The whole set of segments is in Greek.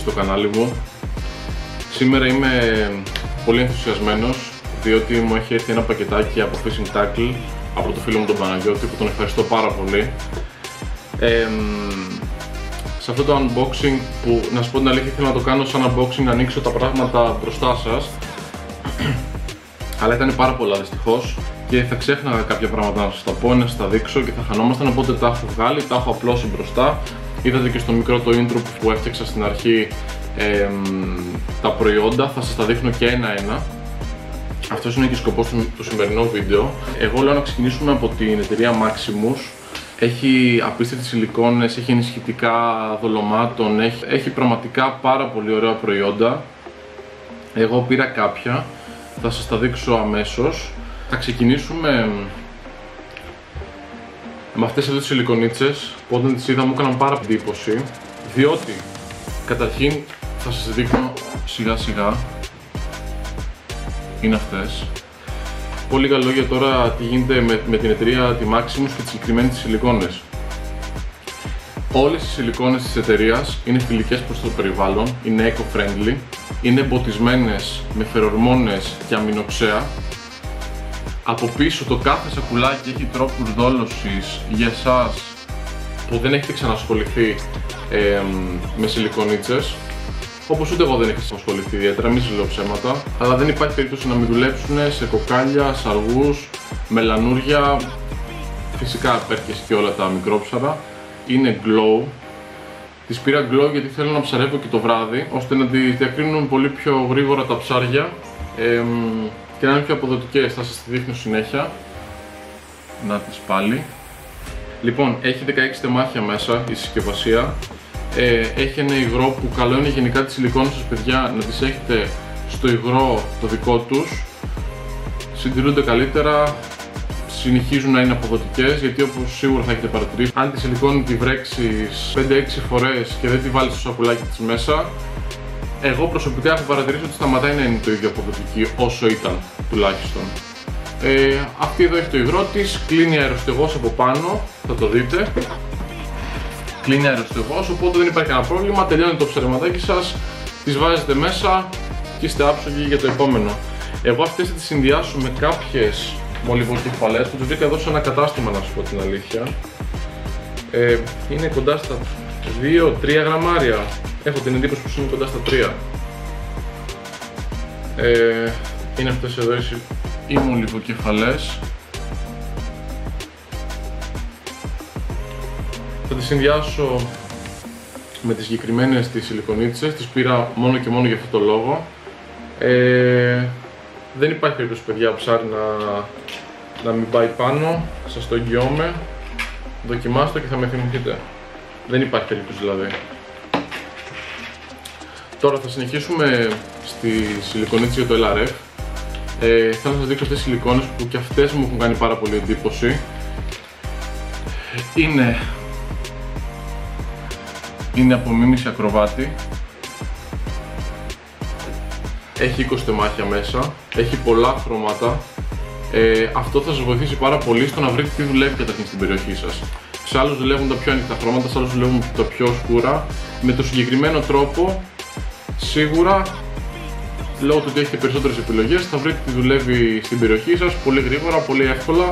στο κανάλι μου. Σήμερα είμαι πολύ ενθουσιασμένος διότι μου έχει έρθει ένα πακετάκι από Fishing Tackle από το φίλο μου τον Παναγιώτη που τον ευχαριστώ πάρα πολύ. Ε, σε αυτό το unboxing που να σου πω την αλήθεια θέλω να το κάνω σαν unboxing να ανοίξω τα πράγματα μπροστά σας αλλά ήταν πάρα πολλά δυστυχώς και θα ξέχναγα κάποια πράγματα να σας τα πω, να σας τα δείξω και θα χανόμασταν. Οπότε τα έχω βγάλει, τα έχω απλώσει μπροστά. Είδατε και στο μικρό το intro που έφτιαξα στην αρχή ε, τα προϊόντα, θα σας τα δείχνω και ένα-ένα. Αυτός είναι και ο σκοπός του, σημερινού βίντεο. Εγώ λέω να ξεκινήσουμε από την εταιρεία Maximus. Έχει απίστευτες σιλικόνες, έχει ενισχυτικά δολωμάτων, έχει, έχει πραγματικά πάρα πολύ ωραία προϊόντα. Εγώ πήρα κάποια θα σας τα δείξω αμέσως. Θα ξεκινήσουμε με αυτές εδώ τις σιλικονίτσες που όταν τις είδα μου έκαναν πάρα εντύπωση διότι καταρχήν θα σας δείχνω σιγά σιγά είναι αυτές πολύ λίγα λόγια τώρα τι γίνεται με, με την εταιρεία τη Maximus και τις συγκεκριμένες σιλικόνες Όλες οι σιλικόνες της εταιρείας είναι φιλικές προς το περιβάλλον, είναι eco-friendly, είναι εμποτισμένες με φερορμόνες και αμινοξέα. Από πίσω το κάθε σακουλάκι έχει τρόπους δόλωσης για εσάς που δεν έχετε ξανασχοληθεί ε, με σιλικονίτσες. Όπως ούτε εγώ δεν έχω ασχοληθεί ιδιαίτερα, μην σας λέω ψέματα. Αλλά δεν υπάρχει περίπτωση να μην δουλέψουν σε κοκάλια, σαργού, μελανούρια, φυσικά πέρκες και όλα τα μικρόψαρα είναι glow. Τη πήρα glow γιατί θέλω να ψαρεύω και το βράδυ, ώστε να τη διακρίνουν πολύ πιο γρήγορα τα ψάρια ε, και να είναι πιο αποδοτικές. Θα σας τη δείχνω συνέχεια. Να τις πάλι. Λοιπόν, έχει 16 τεμάχια μέσα η συσκευασία. Ε, έχει ένα υγρό που καλό είναι γενικά τις σιλικόνες σας παιδιά να τις έχετε στο υγρό το δικό τους. Συντηρούνται καλύτερα, συνεχίζουν να είναι αποδοτικές γιατί όπως σίγουρα θα έχετε παρατηρήσει, αν τη σιλικόνη τη βρέξεις 5-6 φορές και δεν τη βάλεις στο σακουλάκι της μέσα, εγώ προσωπικά έχω παρατηρήσει ότι σταματάει να είναι το ίδιο αποδοτική όσο ήταν τουλάχιστον. Ε, αυτή εδώ έχει το υγρό της, κλείνει αεροστεγός από πάνω, θα το δείτε. Κλείνει αεροστεγός, οπότε δεν υπάρχει κανένα πρόβλημα. Τελειώνει το ψερματάκι σας, τις βάζετε μέσα και είστε άψογοι για το επόμενο. Εγώ αυτές θα τις συνδυάσω με κάποιες μολυβοκεφαλές που τους βρήκα εδώ σε ένα κατάστημα να σου πω την αλήθεια ε, είναι κοντά στα 2-3 γραμμάρια έχω την εντύπωση πως είναι κοντά στα 3 ε, είναι αυτές εδώ οι μολυβοκεφαλές θα τις συνδυάσω με τις συγκεκριμένες τις σιλικονίτσες, τις πήρα μόνο και μόνο για αυτό το λόγο ε, δεν υπάρχει περίπτωση παιδιά ψάρι να, να μην πάει πάνω, σας το εγγυώμαι. Δοκιμάστε και θα με θυμηθείτε. Δεν υπάρχει περίπτωση δηλαδή. Τώρα θα συνεχίσουμε στη σιλικονίτση για το LRF. Ε, θέλω να σας δείξω αυτές τις σιλικόνες που και αυτές μου έχουν κάνει πάρα πολύ εντύπωση. Είναι, είναι από μίμηση ακροβάτη έχει 20 τεμάχια μέσα, έχει πολλά χρώματα. Ε, αυτό θα σας βοηθήσει πάρα πολύ στο να βρείτε τι δουλεύει καταρχήν στην περιοχή σας. Σε άλλους δουλεύουν τα πιο ανοιχτά χρώματα, σε άλλους δουλεύουν τα πιο σκούρα. Με το συγκεκριμένο τρόπο, σίγουρα, λόγω του ότι έχετε περισσότερες επιλογές, θα βρείτε τι δουλεύει στην περιοχή σας πολύ γρήγορα, πολύ εύκολα.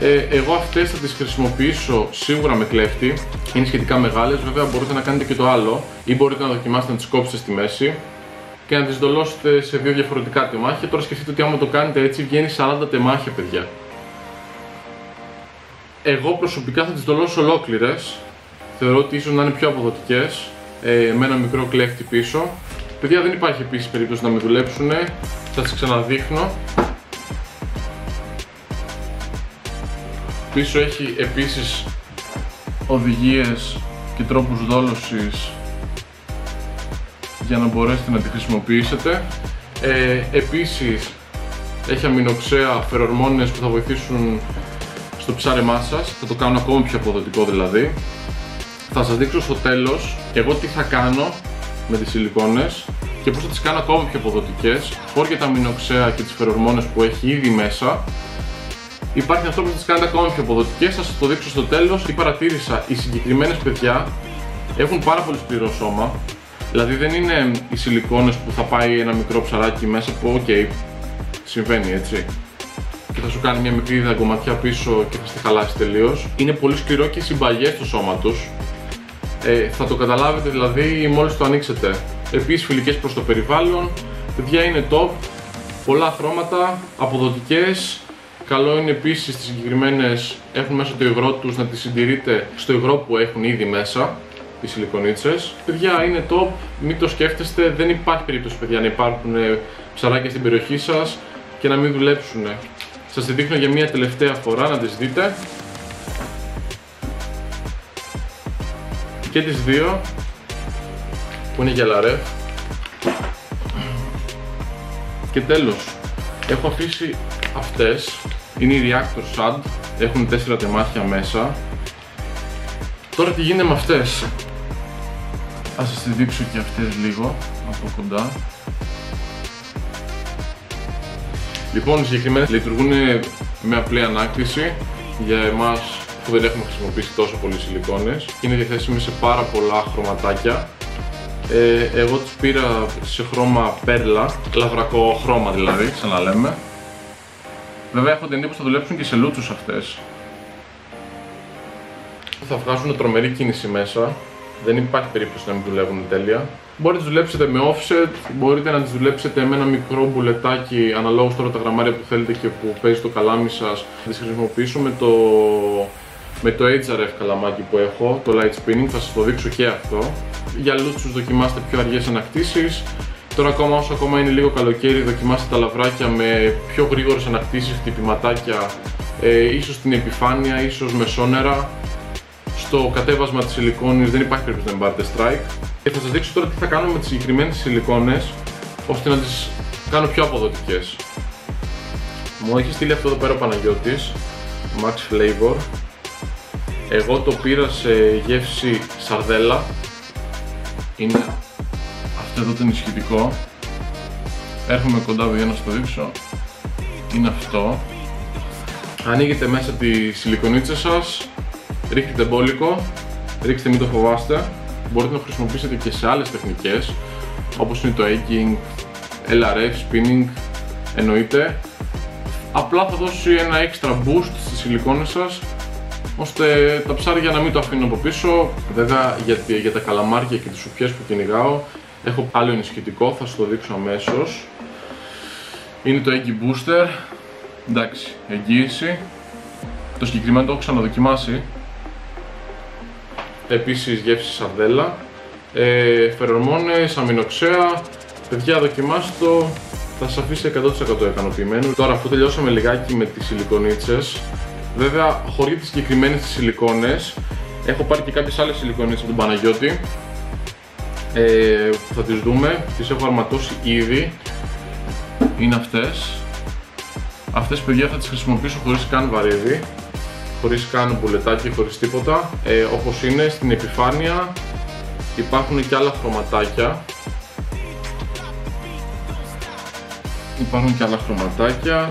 Ε, εγώ αυτές θα τις χρησιμοποιήσω σίγουρα με κλέφτη, είναι σχετικά μεγάλες, βέβαια μπορείτε να κάνετε και το άλλο ή μπορείτε να δοκιμάσετε να τις κόψετε στη μέση και να τις δολώσετε σε δύο διαφορετικά τεμάχια. Τώρα σκεφτείτε ότι άμα το κάνετε έτσι βγαίνει 40 τεμάχια παιδιά. Εγώ προσωπικά θα τις δολώσω ολόκληρες. Θεωρώ ότι ίσως να είναι πιο αποδοτικές ε, με ένα μικρό κλέφτη πίσω. Παιδιά δεν υπάρχει επίσης περίπτωση να με δουλέψουν. Θα σας ξαναδείχνω. Πίσω έχει επίσης οδηγίες και τρόπους δόλωσης για να μπορέσετε να τη χρησιμοποιήσετε. Ε, επίσης έχει αμινοξέα φερορμόνες που θα βοηθήσουν στο ψάρεμά σας, θα το κάνω ακόμα πιο αποδοτικό δηλαδή. Θα σας δείξω στο τέλος εγώ τι θα κάνω με τις σιλικόνες και πώς θα τις κάνω ακόμα πιο αποδοτικές, χώρια τα αμινοξέα και τις φερορμόνες που έχει ήδη μέσα. Υπάρχει αυτό που θα τις κάνετε ακόμα πιο αποδοτικές, θα σας το δείξω στο τέλος. Τι παρατήρησα, οι συγκεκριμένες παιδιά Έχουν πάρα πολύ σκληρό σώμα. Δηλαδή δεν είναι οι σιλικόνες που θα πάει ένα μικρό ψαράκι μέσα που οκ, συμβαίνει έτσι. Και θα σου κάνει μια μικρή δαγκωματιά πίσω και θα στη χαλάσει τελείως. Είναι πολύ σκληρό και συμπαγές στο σώμα τους. Ε, θα το καταλάβετε δηλαδή μόλις το ανοίξετε. Επίσης φιλικές προς το περιβάλλον. Παιδιά είναι top. Πολλά χρώματα, αποδοτικές. Καλό είναι επίσης τις συγκεκριμένες έχουν μέσα το υγρό τους να τις συντηρείτε στο υγρό που έχουν ήδη μέσα οι σιλικονίτσες. Παιδιά είναι top, μην το σκέφτεστε, δεν υπάρχει περίπτωση παιδιά να υπάρχουν ε, ψαράκια στην περιοχή σας και να μην δουλέψουν. Σας τη δείχνω για μια τελευταία φορά να τις δείτε. Και τις δύο που είναι γελαρέ. Και τέλος, έχω αφήσει αυτές, είναι οι Reactor Sad, έχουν τέσσερα τεμάχια μέσα. Τώρα τι γίνεται με αυτές; Ας σας τη δείξω και αυτές λίγο από κοντά. Λοιπόν, οι συγκεκριμένες λειτουργούν με απλή ανάκτηση για εμάς που δεν έχουμε χρησιμοποιήσει τόσο πολύ σιλικόνες. Είναι διαθέσιμες σε πάρα πολλά χρωματάκια. Ε, εγώ τις πήρα σε χρώμα πέρλα, λαβρακό χρώμα δηλαδή, ξαναλέμε. Βέβαια έχω την εντύπωση θα δουλέψουν και σε λούτσους αυτές. Θα βγάζουν τρομερή κίνηση μέσα. Δεν υπάρχει περίπτωση να μην δουλεύουν τέλεια. Μπορείτε να τις δουλέψετε με offset, μπορείτε να τις δουλέψετε με ένα μικρό μπουλετάκι αναλόγως τώρα τα γραμμάρια που θέλετε και που παίζει το καλάμι σας. Θα τις χρησιμοποιήσω με το, με το HRF καλαμάκι που έχω, το light spinning, θα σας το δείξω και αυτό. Για λούτσους δοκιμάστε πιο αργές ανακτήσεις. Τώρα ακόμα όσο ακόμα είναι λίγο καλοκαίρι δοκιμάστε τα λαβράκια με πιο γρήγορες ανακτήσεις, χτυπηματάκια, ε, ίσως στην επιφάνεια, ίσως με σόνερα στο κατέβασμα της σιλικόνης δεν υπάρχει περίπτωση να μην πάρετε strike. Και θα σας δείξω τώρα τι θα κάνω με τις συγκεκριμένες σιλικόνες ώστε να τις κάνω πιο αποδοτικές. Μου έχεις στείλει αυτό εδώ πέρα ο Παναγιώτης, Max Flavor. Εγώ το πήρα σε γεύση σαρδέλα. Είναι αυτό εδώ το ενισχυτικό. Έρχομαι κοντά για να σας το δείξω. Είναι αυτό. Ανοίγετε μέσα τη σιλικονίτσα σας, ρίχνετε μπόλικο, ρίξτε μην το φοβάστε. Μπορείτε να το χρησιμοποιήσετε και σε άλλες τεχνικές, όπως είναι το egging, LRF, spinning, εννοείται. Απλά θα δώσει ένα extra boost στις σιλικόνες σας, ώστε τα ψάρια να μην το αφήνουν από πίσω. Βέβαια για, για τα καλαμάρια και τις σουπιές που κυνηγάω, έχω άλλο ενισχυτικό, θα σας το δείξω αμέσως. Είναι το Eggy Booster, εντάξει, εγγύηση. Το συγκεκριμένο το έχω ξαναδοκιμάσει, επίσης γεύση σαρδέλα, ε, φερομόνες, αμινοξέα, παιδιά δοκιμάστε το, θα σας αφήσει 100% ικανοποιημένο. Τώρα αφού τελειώσαμε λιγάκι με τις σιλικονίτσες, βέβαια χωρί τις συγκεκριμένες τις σιλικόνες, έχω πάρει και κάποιες άλλες σιλικονίτσες από τον Παναγιώτη, ε, που θα τις δούμε, τις έχω αρματώσει ήδη, είναι αυτές. Αυτές παιδιά θα τις χρησιμοποιήσω χωρίς καν βαρύδι χωρίς καν μπουλετάκι, χωρίς τίποτα. Ε, όπως είναι στην επιφάνεια υπάρχουν και άλλα χρωματάκια. Υπάρχουν και άλλα χρωματάκια.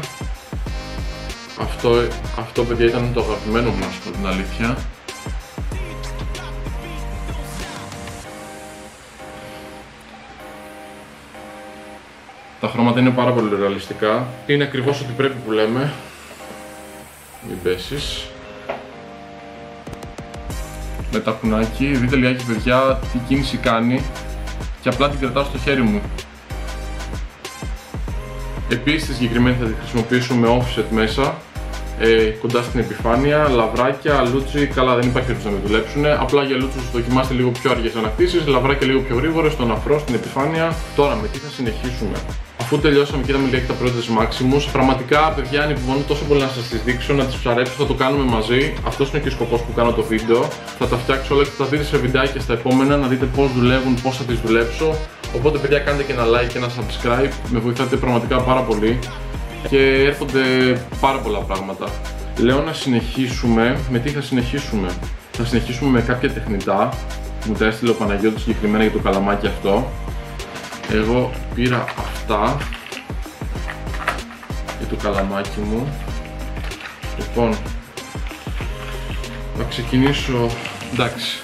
Αυτό, αυτό παιδιά ήταν το αγαπημένο μου, να την αλήθεια. Τα χρώματα είναι πάρα πολύ ρεαλιστικά. Είναι ακριβώς ό,τι πρέπει που λέμε. Μην πέσεις με τα κουνάκι, δείτε λιγάκι παιδιά τι κίνηση κάνει και απλά την κρατάω στο χέρι μου. Επίσης τη συγκεκριμένη θα τη χρησιμοποιήσω με offset μέσα, ε, κοντά στην επιφάνεια, λαβράκια, λούτσι, καλά δεν υπάρχει περίπτωση να μην δουλέψουν. Απλά για λούτσους δοκιμάστε λίγο πιο αργές ανακτήσεις, λαβράκια λίγο πιο γρήγορα, στον αφρό, στην επιφάνεια. Τώρα με τι θα συνεχίσουμε; Αφού τελειώσαμε και είδαμε λίγα τα πρώτα Maximus, πραγματικά παιδιά ανυπομονώ τόσο πολύ να σας τις δείξω, να τις ψαρέψω, θα το κάνουμε μαζί. Αυτός είναι και ο σκοπός που κάνω το βίντεο. Θα τα φτιάξω όλα και θα δείτε σε βιντεάκια στα επόμενα να δείτε πώς δουλεύουν, πώς θα τις δουλέψω. Οπότε παιδιά κάντε και ένα like και ένα subscribe, με βοηθάτε πραγματικά πάρα πολύ και έρχονται πάρα πολλά πράγματα. Λέω να συνεχίσουμε, με τι θα συνεχίσουμε; Θα συνεχίσουμε με κάποια τεχνητά, μου τα έστειλε ο Παναγιώτης συγκεκριμένα για το καλαμάκι αυτό. Εγώ πήρα αυτά για το καλαμάκι μου. Λοιπόν, θα ξεκινήσω, εντάξει,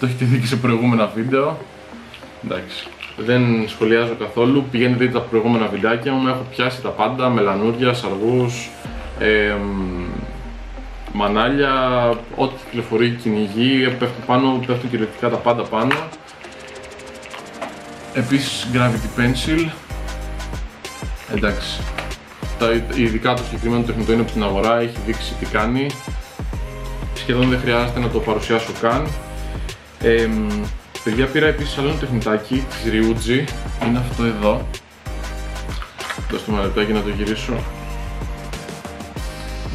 Το έχετε δει και σε προηγούμενα βίντεο. Εντάξει. Δεν σχολιάζω καθόλου. Πηγαίνετε δείτε τα προηγούμενα βιντεάκια μου. Έχω πιάσει τα πάντα. Μελανούρια, σαργούς, ε, μανάλια, ό,τι κυκλοφορεί, κυνηγή. Πέφτουν πάνω, πέφτουν κυριολεκτικά τα πάντα πάνω. Επίσης Gravity Pencil. Εντάξει. Τα, ειδικά το συγκεκριμένο τεχνητό είναι από την αγορά, έχει δείξει τι κάνει. Σχεδόν δεν χρειάζεται να το παρουσιάσω καν. Ε, παιδιά πήρα επίσης άλλο ένα τεχνητάκι της Ryuji. Είναι αυτό εδώ. Δώστε μου ένα λεπτάκι να το γυρίσω.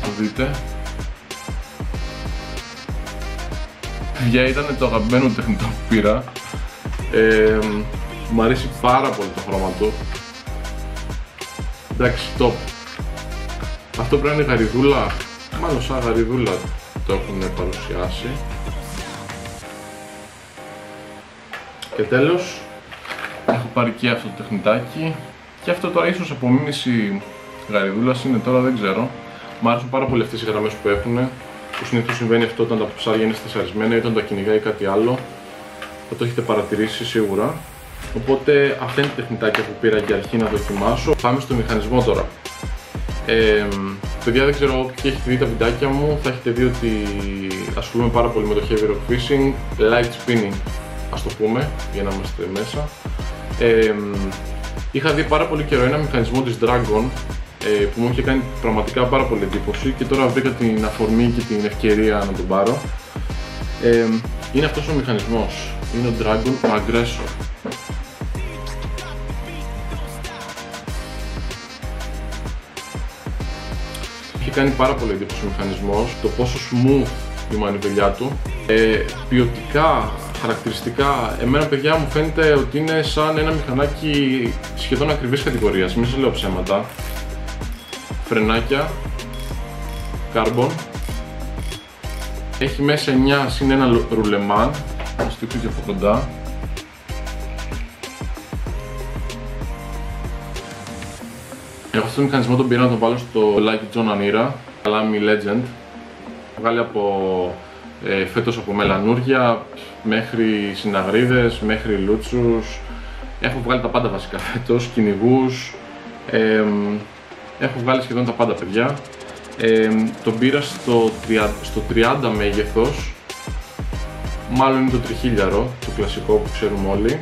Το δείτε. Παιδιά ήταν το αγαπημένο τεχνητό που πήρα. Ε, μου αρέσει πάρα πολύ το χρώμα του. Εντάξει, top. Αυτό πρέπει να είναι γαριδούλα. Μάλλον σαν γαριδούλα το έχουν παρουσιάσει. Και τέλος, έχω πάρει και αυτό το τεχνητάκι. Και αυτό τώρα ίσως απομίμηση γαριδούλας είναι τώρα, δεν ξέρω. Μ' άρεσαν πάρα πολύ αυτές οι γραμμές που έχουν. Που συνήθως συμβαίνει αυτό όταν τα ψάρια είναι στεσαρισμένα ή όταν τα κυνηγάει κάτι άλλο. Θα το έχετε παρατηρήσει σίγουρα. Οπότε αυτά είναι τα τεχνητάκια που πήρα για αρχή να δοκιμάσω. Πάμε στο μηχανισμό τώρα. Ε, παιδιά δεν ξέρω ποιοι έχετε δει τα βιντεάκια μου, θα έχετε δει ότι ασχολούμαι πάρα πολύ με το heavy rock fishing, light spinning ας το πούμε, για να είμαστε μέσα. Ε, είχα δει πάρα πολύ καιρό ένα μηχανισμό της Dragon ε, που μου είχε κάνει πραγματικά πάρα πολύ εντύπωση και τώρα βρήκα την αφορμή και την ευκαιρία να τον πάρω. Ε, είναι αυτός ο μηχανισμός, είναι ο Dragon Aggressor. κάνει πάρα πολύ εντύπωση ο μηχανισμός, το πόσο smooth η μανιβελιά του. Ε, ποιοτικά, χαρακτηριστικά, εμένα παιδιά μου φαίνεται ότι είναι σαν ένα μηχανάκι σχεδόν ακριβής κατηγορίας, μην σας λέω ψέματα. Φρενάκια, carbon. Έχει μέσα 9 συν ένα ρουλεμάν, θα το και από κοντά. Εγώ αυτόν τον μηχανισμό τον πήρα να τον βάλω στο Like John Anira, Kalami Legend. Βγάλει από ε, φέτος από μελανούρια μέχρι συναγρίδες, μέχρι λούτσους. Έχω βγάλει τα πάντα βασικά φέτος, κυνηγούς. Ε, έχω βγάλει σχεδόν τα πάντα παιδιά. Ε, τον πήρα στο 30, στο 30 μέγεθος. Μάλλον είναι το τριχίλιαρο, το κλασικό που ξέρουμε όλοι.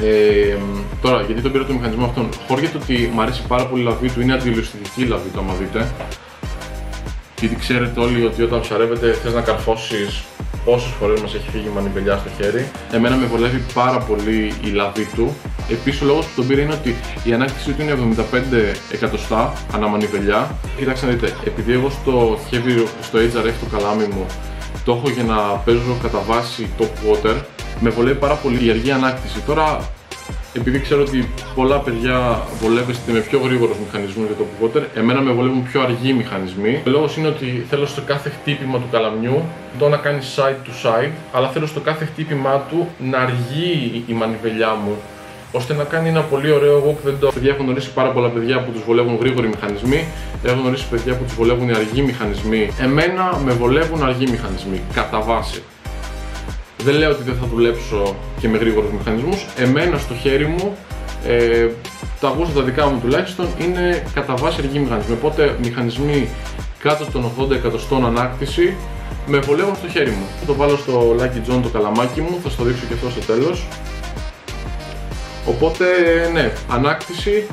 Ε, τώρα, γιατί τον πήρα το μηχανισμό αυτόν. Χώριεται ότι μου αρέσει πάρα πολύ η λαβή του, είναι αντιλουστική λαβή το άμα δείτε. Γιατί ξέρετε όλοι ότι όταν ψαρεύετε θες να καρφώσεις πόσες φορές μας έχει φύγει η μανιβελιά στο χέρι. Εμένα με βολεύει πάρα πολύ η λαβή του. Επίσης, ο λόγος που τον πήρα είναι ότι η ανάκτησή του είναι 75 εκατοστά ανά μανιβελιά. Κοιτάξτε να δείτε, επειδή εγώ στο, heavy, στο HRF το καλάμι μου το έχω για να παίζω κατά βάση top water, με βολεύει πάρα πολύ η αργή ανάκτηση. Τώρα, επειδή ξέρω ότι πολλά παιδιά βολεύεστε με πιο γρήγορους μηχανισμούς για το water, εμένα με βολεύουν πιο αργοί μηχανισμοί. Ο λόγος είναι ότι θέλω στο κάθε χτύπημα του καλαμιού το να κάνει side to side, αλλά θέλω στο κάθε χτύπημά του να αργεί η μανιβελιά μου ώστε να κάνει ένα πολύ ωραίο walk the dog. Παιδιά, έχω γνωρίσει πάρα πολλά παιδιά που τους βολεύουν γρήγοροι μηχανισμοί, έχω γνωρίσει παιδιά που τους βολεύουν οι αργοί μηχανισμοί. Εμένα με βολεύουν αργοί μηχανισμοί, κατά βάση. Δεν λέω ότι δεν θα δουλέψω και με γρήγορους μηχανισμούς. Εμένα στο χέρι μου, ε, τα γούστα τα δικά μου τουλάχιστον, είναι κατά βάση αργοί μηχανισμοί. Οπότε μηχανισμοί κάτω των 80 εκατοστών ανάκτηση με βολεύουν στο χέρι μου. Θα το βάλω στο Lucky John το καλαμάκι μου, θα στο δείξω και αυτό στο τέλος. Οπότε ναι, ανάκτηση,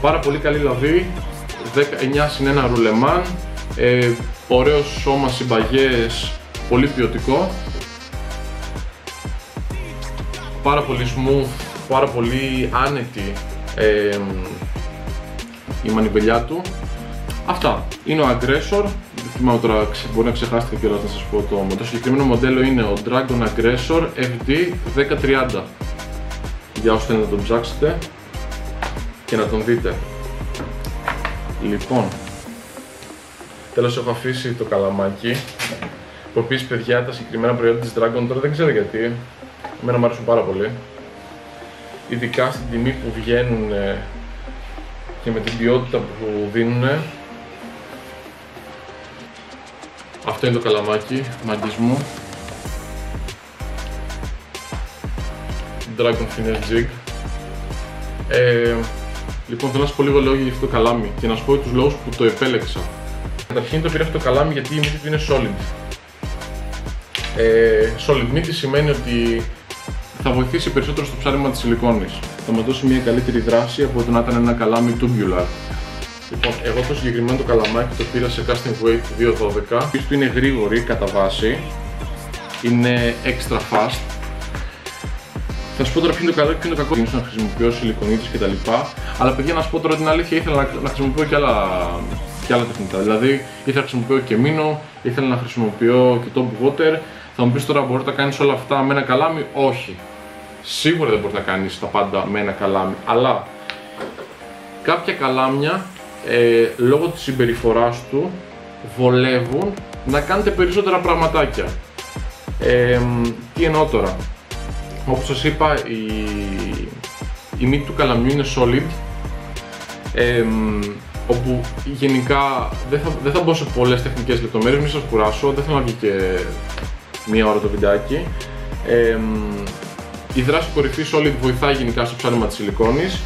πάρα πολύ καλή λαβή, 9 συν 1 ρουλεμάν, ε, ωραίο σώμα συμπαγές, πολύ ποιοτικό, πάρα πολύ smooth, πάρα πολύ άνετη ε, η μανιβελιά του. Αυτά. Είναι ο Aggressor. Δεν θυμάμαι τώρα, μπορεί να ξεχάσετε και να σας πω το, το συγκεκριμένο μοντέλο είναι ο Dragon Aggressor FD 1030 για ώστε να τον ψάξετε και να τον δείτε. Λοιπόν, τέλος έχω αφήσει το καλαμάκι που επίσης παιδιά τα συγκεκριμένα προϊόντα της Dragon τώρα δεν ξέρω γιατί εμένα μου αρέσουν πάρα πολύ ειδικά στην τιμή που βγαίνουν και με την ποιότητα που δίνουν αυτό είναι το καλαμάκι, μαγκισμού Dragon Finesse Jig. Ε, λοιπόν, θέλω να σου πω λίγο λόγια για αυτό το καλάμι και να σου πω τους λόγους που το επέλεξα. Καταρχήν το πήρα αυτό το καλάμι γιατί η μύτη του είναι solid. Ε, solid μύτη σημαίνει ότι θα βοηθήσει περισσότερο στο ψάρεμα της σιλικόνης. Θα μα δώσει μια καλύτερη δράση από το να ήταν ένα καλάμι tubular. Λοιπόν, εγώ το συγκεκριμένο το καλαμάκι το πήρα σε casting weight 212. Η του είναι γρήγορη κατά βάση. Είναι extra fast. Θα σου πω τώρα ποιο είναι το καλό και ποιο είναι το κακό. Είναι να χρησιμοποιώ σιλικονίτες κτλ. Αλλά παιδιά να σου πω τώρα την αλήθεια ήθελα να, να χρησιμοποιώ και άλλα, και άλλα τεχνητά. Δηλαδή ήθελα να χρησιμοποιώ και μίνο, ήθελα να χρησιμοποιώ και top water. Θα μου πεις τώρα μπορεί να κάνεις όλα αυτά με ένα καλάμι; Όχι. Σίγουρα δεν μπορεί να κάνεις τα πάντα με ένα καλάμι. Αλλά κάποια καλάμια ε, λόγω της συμπεριφοράς του βολεύουν να κάνετε περισσότερα πραγματάκια. Ε, τι εννοώ τώρα; Όπως σας είπα, η, η μύτη του καλαμιού είναι solid, ε, όπου γενικά δεν θα, δεν θα μπω σε πολλές τεχνικές λεπτομέρειες, μην σας κουράσω, δεν θέλω να βγει και μία ώρα το βιντεάκι. Ε, η δράση κορυφής solid βοηθάει γενικά στο ψάρεμα της σιλικόνης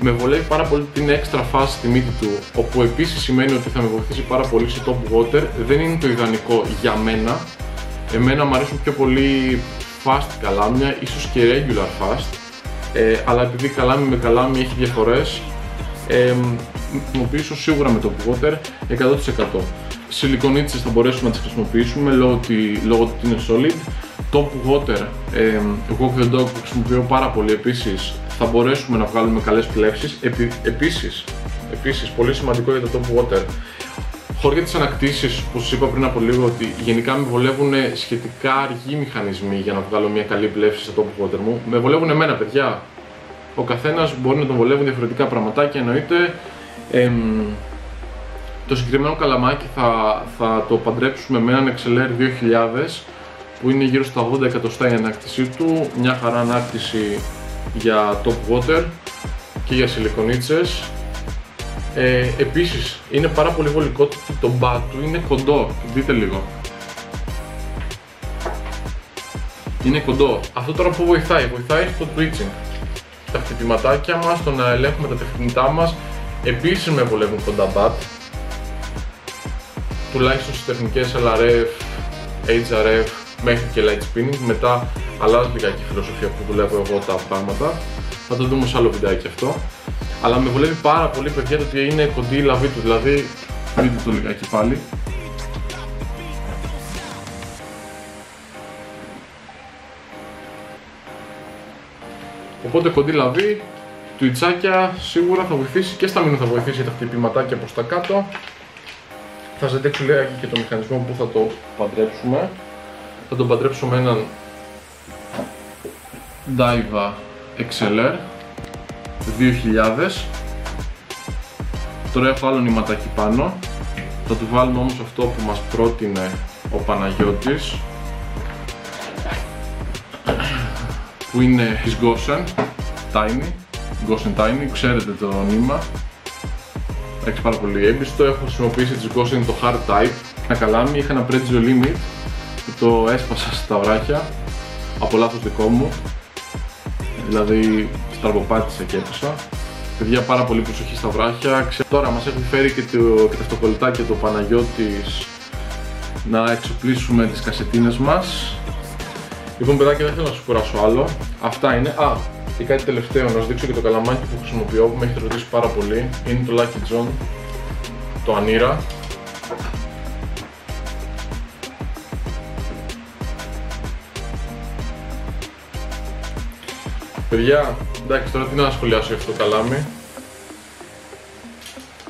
με βολεύει πάρα πολύ την έξτρα φάση στη μύτη του, όπου επίσης σημαίνει ότι θα με βοηθήσει πάρα πολύ στο top water. Δεν είναι το ιδανικό για μένα. Εμένα μου αρέσουν πιο πολύ fast καλάμια, ίσως και regular fast. Ε, αλλά επειδή καλάμι με καλάμι έχει διαφορές, ε, χρησιμοποιήσω σίγουρα με top water 100%. Σιλικονίτσες θα μπορέσουμε να τις χρησιμοποιήσουμε λόγω ότι, λόγω ότι είναι solid. Top water, ε, walk the dog που χρησιμοποιώ πάρα πολύ επίσης θα μπορέσουμε να βγάλουμε καλές πλεύσεις. Επί, επίσης, επίσης, πολύ σημαντικό για το top water, χώρια της ανακτήσεις που σας είπα πριν από λίγο ότι γενικά με βολεύουν σχετικά αργοί μηχανισμοί για να βγάλω μια καλή πλεύση στο top water μου. Με βολεύουν εμένα παιδιά. Ο καθένας μπορεί να τον βολεύουν διαφορετικά πραγματάκια εννοείται. Εμ, το συγκεκριμένο καλαμάκι θα, θα το παντρέψουμε με έναν XLR 2000 που είναι γύρω στα 80 εκατοστά η ανάκτησή του, μια χαρά ανάκτηση για top water και για σιλικονίτσες. Ε, επίσης είναι πάρα πολύ βολικό το μπάτ του είναι κοντό, δείτε λίγο. Είναι κοντό, αυτό τώρα που βοηθάει, βοηθάει στο twitching τα χτυπηματάκια μας, το να ελέγχουμε τα τεχνητά μας επίσης με βολεύουν κοντά μπάτ τουλάχιστον στις τεχνικές LRF, HRF μέχρι και light spinning μετά αλλάζει λιγάκι η φιλοσοφία που δουλεύω εγώ τα πράγματα. Θα το δούμε σε άλλο βιντεάκι αυτό. Αλλά με βολεύει πάρα πολύ παιδιά το ότι είναι κοντή η λαβή του, δηλαδή δείτε το λιγάκι πάλι. Οπότε κοντή λαβή, του ιτσάκια σίγουρα θα βοηθήσει και στα μήνυμα θα βοηθήσει τα χτυπηματάκια προς τα κάτω. Θα σας δείξω λίγα και το μηχανισμό που θα το παντρέψουμε. Θα τον παντρέψω με έναν Daiwa XLR 2000 Τώρα έχω άλλο νηματάκι πάνω. Θα του βάλουμε όμως αυτό που μας πρότεινε ο Παναγιώτης που είναι της Gosen Tiny. Gosen Tiny, ξέρετε το νήμα. Έχει πάρα πολύ έμπιστο, έχω χρησιμοποιήσει της Gosen το Hard Type. Ένα καλάμι, είχα ένα Prezio Limit που το έσπασα στα βράχια από λάθος δικό μου δηλαδή στραβοπάτησα και έπεσα. Παιδιά πάρα πολύ προσοχή στα βράχια. Τώρα μας έχει φέρει και το, και το αυτοκολλητάκι του Παναγιώτης να εξοπλίσουμε τις κασετίνες μας. Λοιπόν παιδάκια δεν θέλω να σου κουράσω άλλο. Αυτά είναι. Α, και κάτι τελευταίο, να σας δείξω και το καλαμάκι που χρησιμοποιώ που με έχει ρωτήσει πάρα πολύ. Είναι το Lucky John, το Anira. Παιδιά, εντάξει τώρα τι να σχολιάσω αυτό το καλάμι.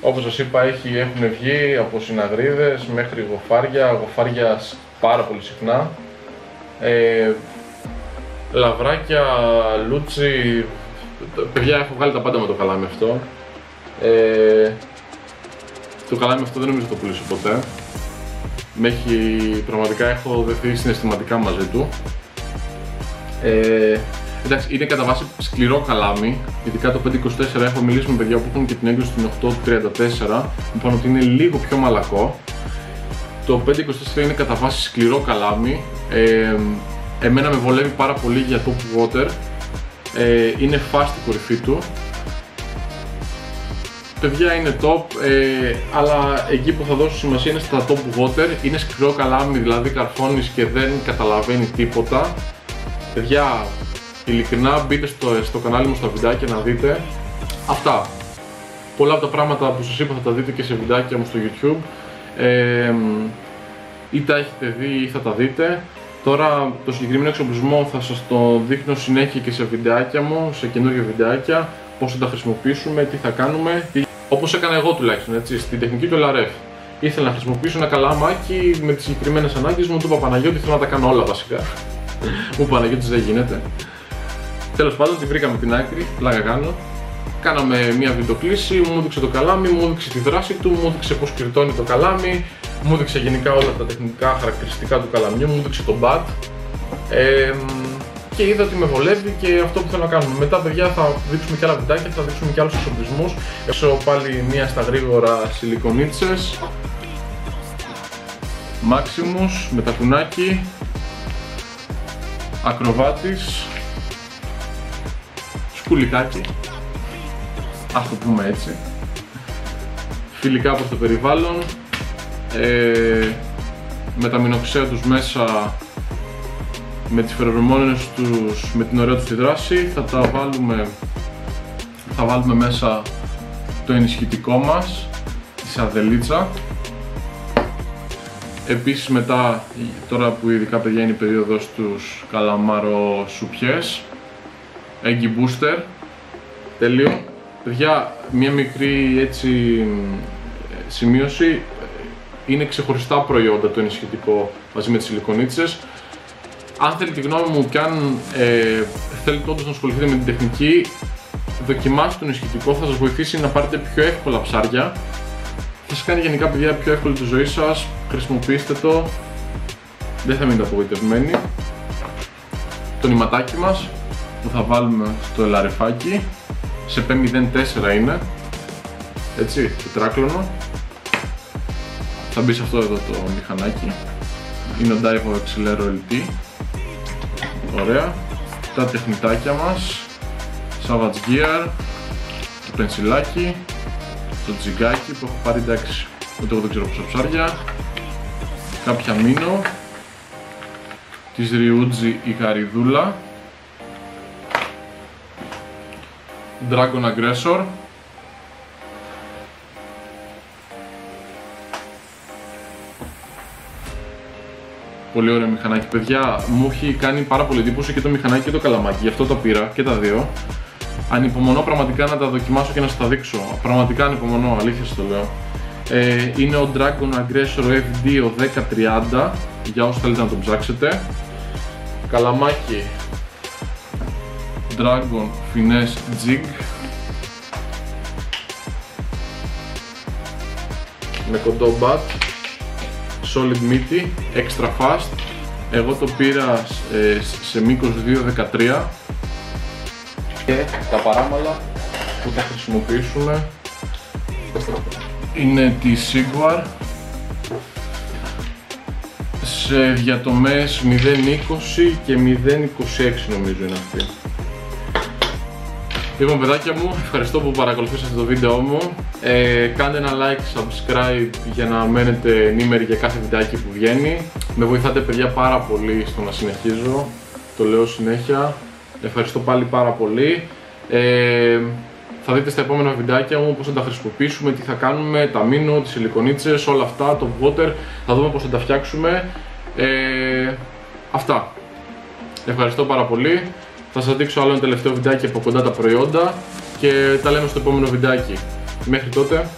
Όπως σας είπα έχει, έχουν βγει από συναγρίδες μέχρι γοφάρια, γοφάρια πάρα πολύ συχνά. Ε, λαβράκια, λούτσι, παιδιά έχω βγάλει τα πάντα με το καλάμι αυτό. Ε, το καλάμι αυτό δεν νομίζω το πουλήσω ποτέ. Με έχει, πραγματικά έχω δεθεί συναισθηματικά μαζί του. Ε, Εντάξει, είναι κατά βάση σκληρό καλάμι. Ειδικά το 524 έχω μιλήσει με παιδιά που έχουν και την έγκριση στην 834. Μου είπαν ότι είναι λίγο πιο μαλακό. Το 524 είναι κατά βάση σκληρό καλάμι. Ε, εμένα με βολεύει πάρα πολύ για top water. ε, είναι fast η κορυφή του παιδιά είναι top, ε, αλλά εκεί που θα δώσω σημασία είναι στα top water. Είναι σκληρό καλάμι, δηλαδή καρφώνεις και δεν καταλαβαίνει τίποτα. Παιδιά, ειλικρινά μπείτε στο, στο κανάλι μου στα βιντεάκια να δείτε. Αυτά. Πολλά από τα πράγματα που σας είπα θα τα δείτε και σε βιντεάκια μου στο YouTube. Ε, ή τα έχετε δει ή θα τα δείτε. Τώρα το συγκεκριμένο εξοπλισμό θα σας το δείχνω συνέχεια και σε βιντεάκια μου, σε καινούργια βιντεάκια, πώς θα τα χρησιμοποιήσουμε, τι θα κάνουμε. Όπως έκανα εγώ τουλάχιστον έτσι, στην τεχνική του LRF. Ήθελα να χρησιμοποιήσω ένα καλάμάκι με τις συγκεκριμένες ανάγκες μου. Του είπα Παναγιώτη, θέλω να τα κάνω όλα βασικά. μου Παναγιώτη δεν γίνεται. Τέλος πάντων, τη βρήκαμε την άκρη, πλάκα κάνω. Κάναμε μια βιντεοκλήση, μου έδειξε το καλάμι, μου έδειξε τη δράση του, μου έδειξε πώς κρυτώνει το καλάμι, μου έδειξε γενικά όλα τα τεχνικά χαρακτηριστικά του καλαμιού, μου έδειξε το bat. Ε, και είδα ότι με βολεύει και αυτό που θέλω να κάνουμε. Μετά, παιδιά, θα δείξουμε και άλλα βιντεάκια, θα δείξουμε και άλλους εξοπλισμούς. Έχω πάλι μία στα γρήγορα σιλικονίτσες. Maximus με τα κουνάκι. Ακροβάτης. Σκουλικάκι. Ας το πούμε έτσι. Φιλικά προς το περιβάλλον. Ε, με τα μηνοξέα τους μέσα με τις φερομόνες τους, με την ωραία τους τη δράση θα τα βάλουμε θα βάλουμε μέσα το ενισχυτικό μας τη σαρδελίτσα επίσης μετά τώρα που ειδικά παιδιά είναι η περίοδος τους καλαμάρο σουπιές Eggy Booster. Τέλειο. Παιδιά μια μικρή έτσι σημείωση. Είναι ξεχωριστά προϊόντα το ενισχυτικό μαζί με τις σιλικονίτσες. Αν θέλει τη γνώμη μου και αν ε, θέλετε όντως να ασχοληθείτε με την τεχνική, δοκιμάστε το ενισχυτικό, θα σας βοηθήσει να πάρετε πιο εύκολα ψάρια. Θα σας κάνει γενικά παιδιά πιο εύκολη τη ζωή σας, χρησιμοποιήστε το, δεν θα μείνετε απογοητευμένοι. Το νηματάκι μας που θα βάλουμε στο ελαρεφάκι, σε P04 είναι, έτσι, τετράκλωνο. Θα μπει σε αυτό εδώ το μηχανάκι. Είναι ο Daivo Accelero LT. Ωραία. Τα τεχνητάκια μας. Savage Gear. Το πενσιλάκι. Το τζιγκάκι που έχω πάρει εντάξει. Ούτε εγώ δεν ξέρω πόσα ψάρια. Κάποια μήνο. Της Ryuji η γαριδούλα. Dragon Aggressor. Πολύ ωραίο μηχανάκι. Παιδιά, μου έχει κάνει πάρα πολύ εντύπωση και το μηχανάκι και το καλαμάκι. Γι' αυτό το πήρα και τα δύο. Ανυπομονώ πραγματικά να τα δοκιμάσω και να σας τα δείξω. Πραγματικά ανυπομονώ, αλήθεια στο λέω. Ε, είναι ο Dragon Aggressor FD ο 1030 για όσοι θέλετε να το ψάξετε. Καλαμάκι Dragon Finesse Jig με κοντό μπατ solid meaty, extra fast. Εγώ το πήρα ε, σε μήκος 2.13 και τα παράμαλα που θα χρησιμοποιήσουμε είναι τη Sigwar σε διατομές 0.20 και 0.26 νομίζω είναι αυτή. Λοιπόν παιδάκια μου, ευχαριστώ που παρακολουθήσατε το βίντεο μου. Ε, κάντε ένα like, subscribe για να μένετε ενήμεροι για κάθε βιντεάκι που βγαίνει. Με βοηθάτε παιδιά πάρα πολύ στο να συνεχίζω, το λέω συνέχεια. Ευχαριστώ πάλι πάρα πολύ. Ε, θα δείτε στα επόμενα βιντεάκια μου πώς θα τα χρησιμοποιήσουμε, τι θα κάνουμε, τα μήνω, τις σιλικονίτσες, όλα αυτά, το water, θα δούμε πώς θα τα φτιάξουμε. Ε, αυτά. Ευχαριστώ πάρα πολύ. Θα σας δείξω άλλο ένα τελευταίο βιντεάκι από κοντά τα προϊόντα και τα λέμε στο επόμενο βιντεάκι. Μέχρι τότε,